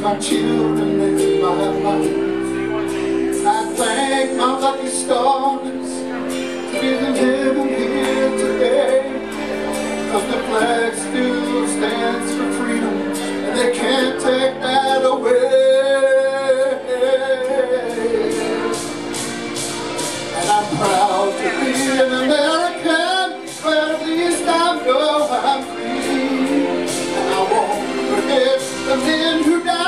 my children and my life. I thank my lucky stars to be living here today. Cause the flag still stands for freedom and they can't take that away. And I'm proud to be an American, at least I know I'm free. And I won't forget the men who died,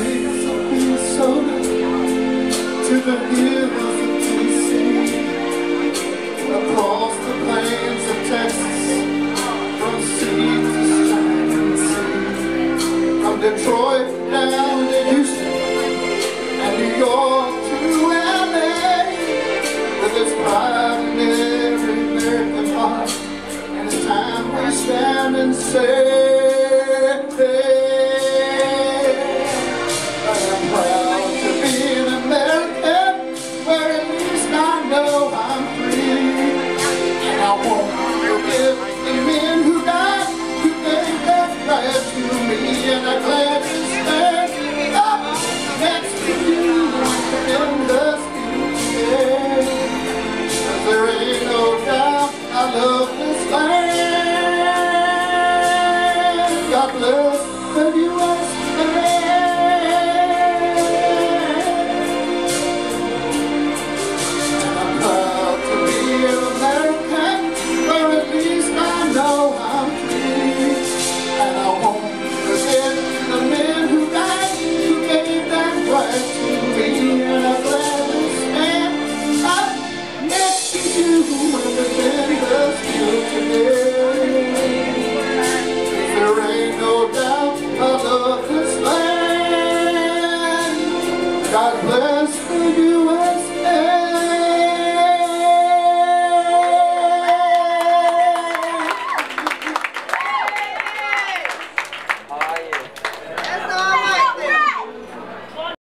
Foi. love this burning.